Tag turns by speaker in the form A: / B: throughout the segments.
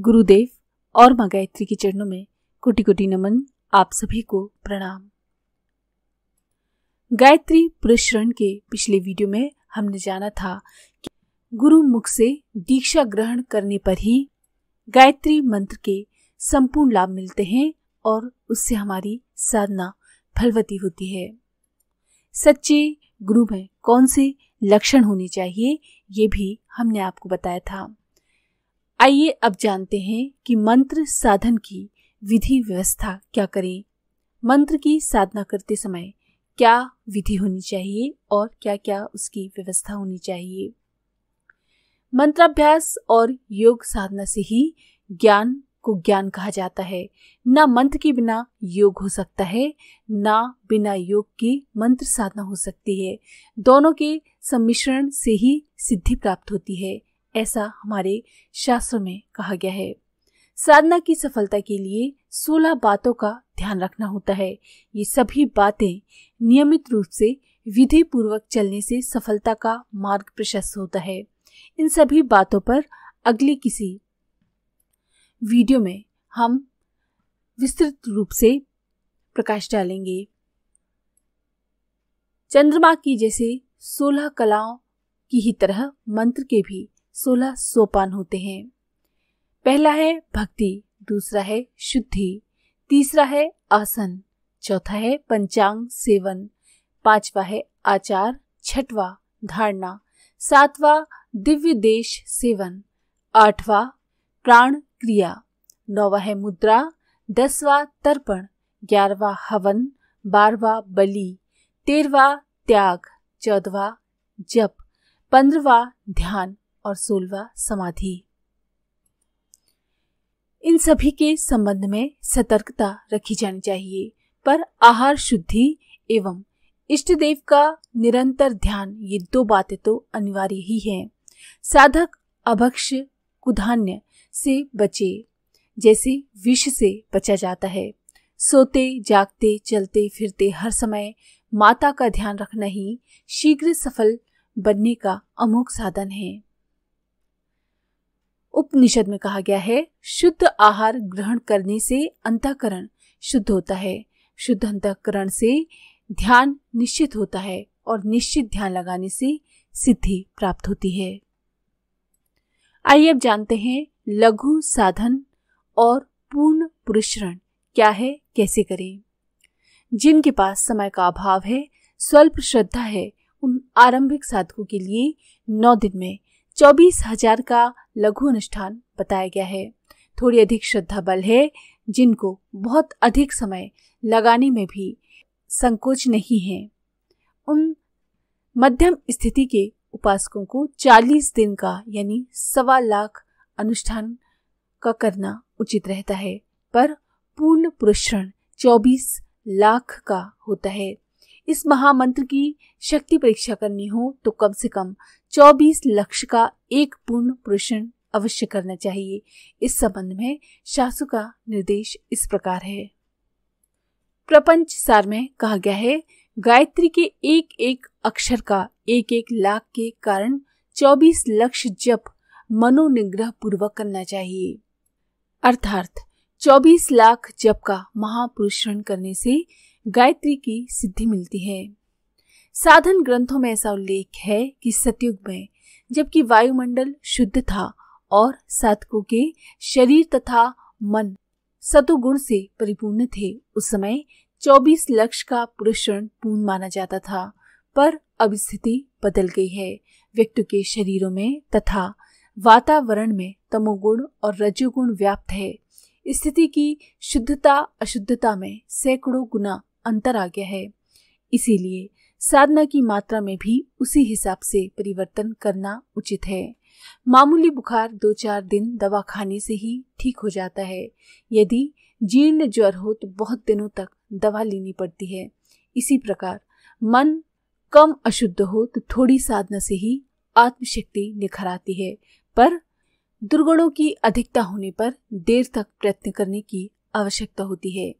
A: गुरुदेव और माँ गायत्री के चरणों में कोटि कोटि नमन आप सभी को प्रणाम। गायत्री पुरस्रण के पिछले वीडियो में हमने जाना था कि गुरु मुख से दीक्षा ग्रहण करने पर ही गायत्री मंत्र के संपूर्ण लाभ मिलते हैं और उससे हमारी साधना फलवती होती है। सच्चे गुरु में कौन से लक्षण होने चाहिए, ये भी हमने आपको बताया था। आइए अब जानते हैं कि मंत्र साधन की विधि व्यवस्था क्या करें। मंत्र की साधना करते समय क्या विधि होनी चाहिए और क्या क्या उसकी व्यवस्था होनी चाहिए? मंत्राभ्यास और योग साधना से ही ज्ञान को ज्ञान कहा जाता है। ना मंत्र के बिना योग हो सकता है, न बिना योग के मंत्र साधना हो सकती है। दोनों के सम्मिश्रण से ही सिद्धि प्राप्त होती है। ऐसा हमारे शास्त्र में कहा गया है। साधना की सफलता के लिए सोलह बातों का ध्यान रखना होता है। ये सभी बातें नियमित रूप से विधि पूर्वक चलने से सफलता का मार्ग प्रशस्त होता है। इन सभी बातों पर अगले किसी वीडियो में हम विस्तृत रूप से प्रकाश डालेंगे। चंद्रमा की जैसे सोलह कलाओं की ही तरह मंत्र के भी सोलह सोपान होते हैं। पहला है भक्ति, दूसरा है शुद्धि, तीसरा है आसन, चौथा है पंचांग सेवन, पांचवा है आचार, छठवा धारणा, सातवा दिव्य देश सेवन, आठवा प्राण क्रिया, नौवा है मुद्रा, दसवा तर्पण, ग्यारहवा हवन बारवा बलि तेरवा त्याग चौदवा जप पंद्रवा ध्यान और सोलवा समाधि। इन सभी के संबंध में सतर्कता रखी जानी चाहिए, पर आहार शुद्धि एवं इष्ट देव का निरंतर ध्यान ये दो बातें तो अनिवार्य ही हैं। साधक अभक्ष कुधान्य से बचे, जैसे विष से बचा जाता है। सोते, जागते, चलते, फिरते हर समय माता का ध्यान रखना ही शीघ्र सफल बनने का अमोघ साधन है। उपनिषद में कहा गया है, शुद्ध आहार ग्रहण करने से अंतकरण शुद्ध होता है। शुद्ध अंतकरण से ध्यान निश्चित होता है और निश्चित ध्यान लगाने से सिद्धि प्राप्त होती है। आइए अब जानते हैं लघु साधन और पूर्ण पुरुषरण क्या है, कैसे करें। जिनके पास समय का अभाव है, स्वल्प श्रद्धा है, उन आरंभिक साधकों के लिए नौ दिन में चौबीस हज़ार का लघु अनुष्ठान बताया गया है। थोड़ी अधिक श्रद्धा बल है, जिनको बहुत अधिक समय लगाने में भी संकोच नहीं है। उन मध्यम स्थिति के उपासकों को 40 दिन का यानी सवा लाख अनुष्ठान का करना उचित रहता है, पर पूर्ण पुरुषण 24 लाख का होता है। इस महामंत्र की शक्ति परीक्षा करनी हो तो कम से कम 24 लक्ष्य का एक पूर्ण पुरुषण अवश्य करना चाहिए। इस संबंध में शासु का निर्देश इस प्रकार है। प्रपंच सार में कहा गया है, गायत्री के एक एक अक्षर का एक एक लाख के कारण 24 लक्ष्य जप मनोनिग्रह पूर्वक करना चाहिए। अर्थात 24 लाख जप का महापुरुषण करने से गायत्री की सिद्धि मिलती है। साधन ग्रंथों में ऐसा उल्लेख है कि सतयुग में जबकि वायुमंडल शुद्ध था और साधकों के शरीर तथा मन सतुगुण से परिपूर्ण थे। उस समय 24 लक्ष्य का पुरुषण पूर्ण माना जाता था, पर अब स्थिति बदल गई है। व्यक्ति के शरीरों में तथा वातावरण में तमोगुण और रजोगुण व्याप्त है। स्थिति की शुद्धता अशुद्धता में सैकड़ों गुना अंतर आ गया है। इसीलिए साधना की मात्रा में भी उसी हिसाब से परिवर्तन करना उचित है। मामूली बुखार दो चार दिन दवा खाने से ही ठीक हो जाता है। यदि जीर्ण ज्वर हो तो बहुत दिनों तक दवा लेनी पड़ती है। इसी प्रकार मन कम अशुद्ध हो तो थोड़ी साधना से ही आत्मशक्ति निखर आती है। पर दुर्गुणों की अधिकता होने पर देर तक प्रयत्न करने की आवश्यकता होती है।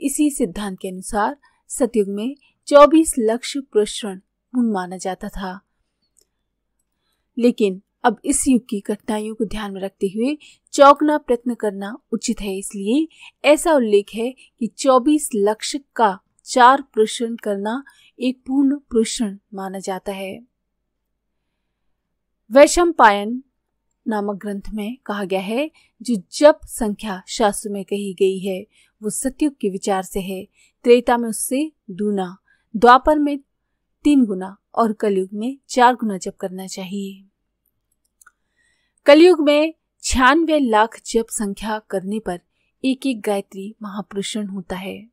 A: इसी सिद्धांत के अनुसार सतयुग में 24 लक्ष्य प्रश्न पूर्ण माना जाता था। लेकिन अब इस युग की कठिनाइयों को ध्यान में रखते हुए चौकना प्रयत्न करना उचित है, इसलिए ऐसा उल्लेख है कि 24 लक्ष्य का चार पोषण करना एक पूर्ण पोषण माना जाता है। वैशम पायन नामक ग्रंथ में कहा गया है, जो जब संख्या शास्त्र में कही गई है वो सत्युग के विचार से है। त्रेता में उससे दूना, द्वापर में तीन गुना और कलयुग में चार गुना जप करना चाहिए। कलयुग में छियानवे लाख जप संख्या करने पर एक एक गायत्री महापुरुषण होता है।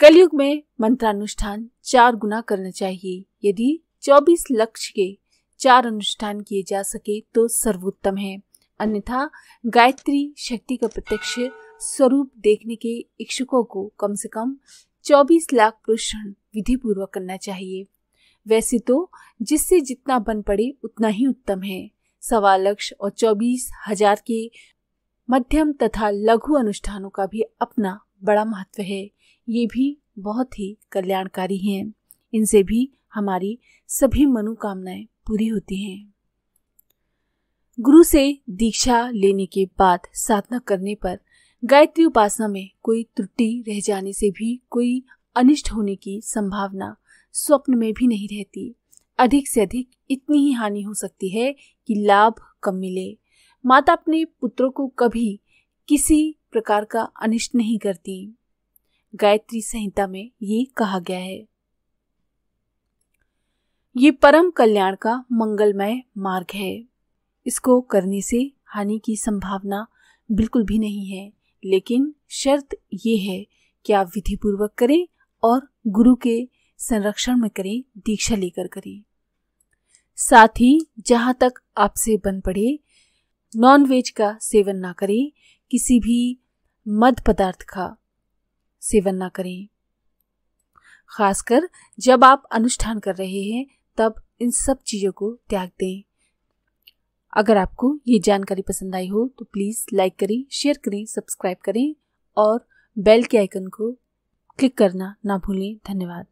A: कलयुग में मंत्रानुष्ठान चार गुना करना चाहिए। यदि 24 लक्ष्य के चार अनुष्ठान किए जा सके तो सर्वोत्तम है। अन्यथा गायत्री शक्ति का प्रत्यक्ष स्वरूप देखने के इच्छुकों को कम से कम 24 लाख विधि पूर्वक करना चाहिए। वैसे तो जिससे जितना बन पड़े उतना ही उत्तम है। सवा लक्ष और चौबीस हज़ार के मध्यम तथा लघु अनुष्ठानों का भी अपना बड़ा महत्व है। ये भी बहुत ही कल्याणकारी हैं। इनसे भी हमारी सभी मनोकामनाएँ पूरी होती हैं। गुरु से दीक्षा लेने के बाद साधना करने पर गायत्री उपासना में कोई त्रुटि रह जाने से भी कोई अनिष्ट होने की संभावना स्वप्न में भी नहीं रहती। अधिक से अधिक इतनी ही हानि हो सकती है कि लाभ कम मिले। माता अपने पुत्रों को कभी किसी प्रकार का अनिष्ट नहीं करती। गायत्री संहिता में ये कहा गया है। ये परम कल्याण का मंगलमय मार्ग है। इसको करने से हानि की संभावना बिल्कुल भी नहीं है। लेकिन शर्त ये है कि आप विधि पूर्वक करें और गुरु के संरक्षण में करें, दीक्षा लेकर करें। साथ ही जहाँ तक आपसे बन पड़े नॉन वेज का सेवन ना करें, किसी भी मद पदार्थ का सेवन ना करें। खासकर जब आप अनुष्ठान कर रहे हैं, तब इन सब चीज़ों को त्याग दें। अगर आपको ये जानकारी पसंद आई हो तो प्लीज़ लाइक करें शेयर करें सब्सक्राइब करें और बेल के आइकन को क्लिक करना ना भूलें। धन्यवाद।